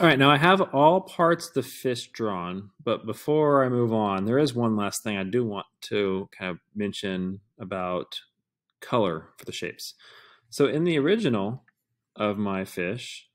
All right, now I have all parts of the fish drawn, but before I move on, there is one last thing I do want to kind of mention about color for the shapes. So in the original of my fish,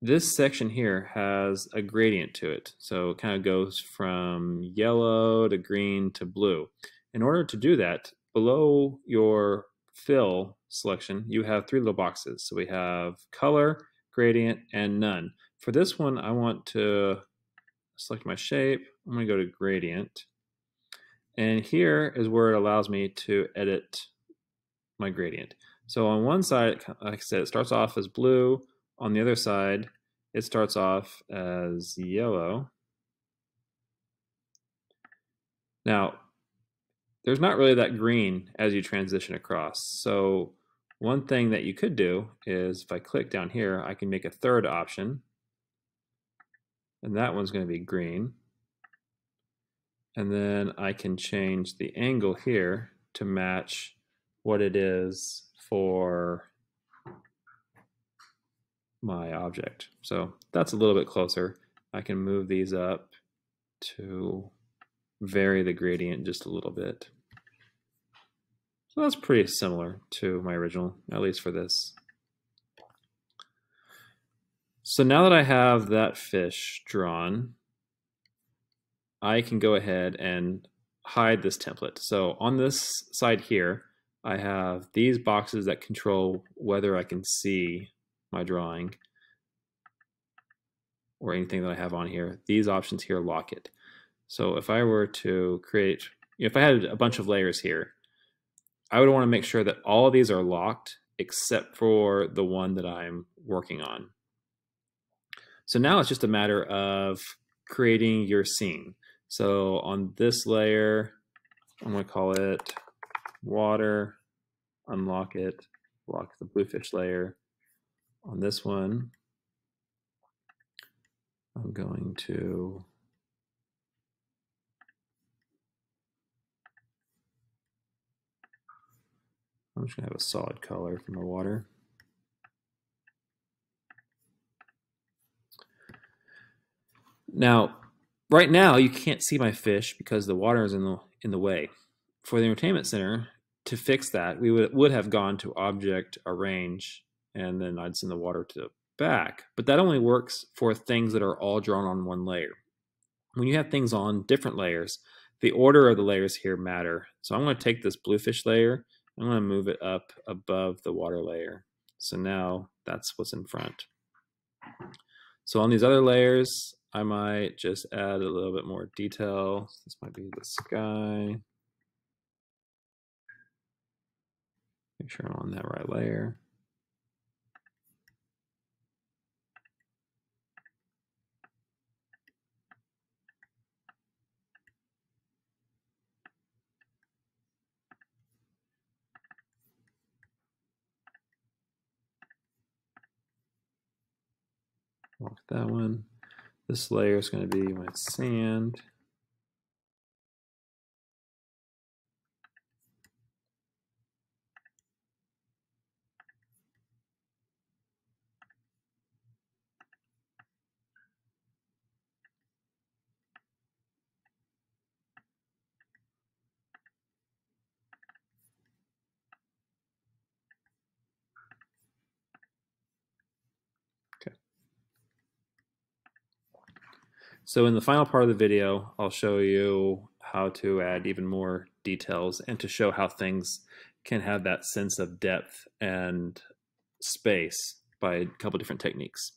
this section here has a gradient to it. So it kind of goes from yellow to green to blue. In order to do that, below your fill selection, you have three little boxes. So we have color, gradient, and none. For this one, I want to select my shape. I'm going to go to gradient. And here is where it allows me to edit my gradient. So on one side, like I said, it starts off as blue. On the other side, it starts off as yellow. Now, there's not really that green as you transition across. So one thing that you could do is if I click down here, I can make a third option. And that one's going to be green. And then I can change the angle here to match what it is for my object. So that's a little bit closer. I can move these up to vary the gradient just a little bit. So that's pretty similar to my original, at least for this. So now that I have that fish drawn, I can go ahead and hide this template. So on this side here, I have these boxes that control whether I can see my drawing or anything that I have on here. These options here lock it. So if I were to create, if I had a bunch of layers here, I would want to make sure that all of these are locked except for the one that I'm working on. So now it's just a matter of creating your scene. So on this layer, I'm going to call it water, unlock it, lock the bluefish layer. On this one, I'm going to I'm just going to have a solid color from the water. Now, right now you can't see my fish because the water is in the in the way. For the entertainment center, to fix that, we would would have gone to object arrange and then I'd send the water to the back. But that only works for things that are all drawn on one layer. When you have things on different layers, the order of the layers here matter. So I'm going to take this bluefish layer I'm going to move it up above the water layer. So now that's what's in front. So on these other layers, I might just add a little bit more detail. This might be the sky. Make sure I'm on that right layer. Lock that one. This layer is going to be my sand. So in the final part of the video, I'll show you how to add even more details and to show how things can have that sense of depth and space by a couple different techniques.